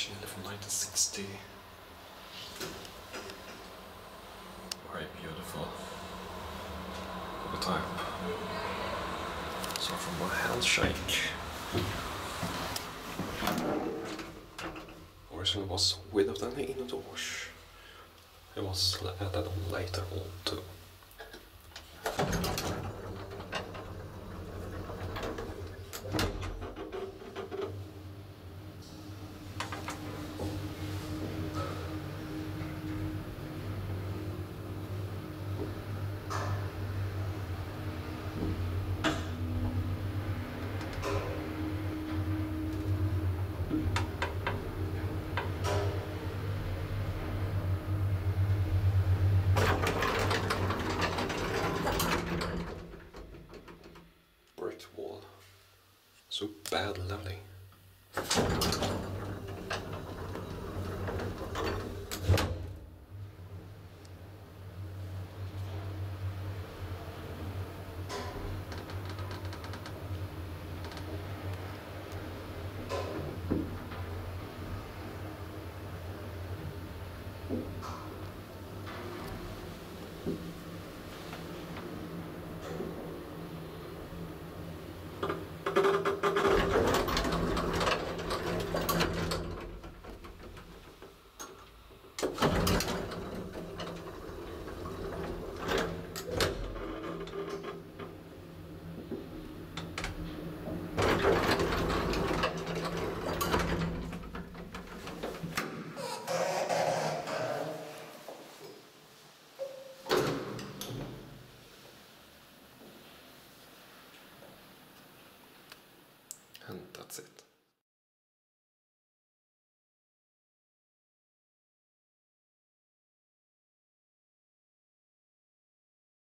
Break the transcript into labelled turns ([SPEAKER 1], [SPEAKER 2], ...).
[SPEAKER 1] Schindler from 1960. Very beautiful. Prototype. So from my handshake. Originally was without any inner doors. It was uh, added on later on too. So bad lovely. ten tacit.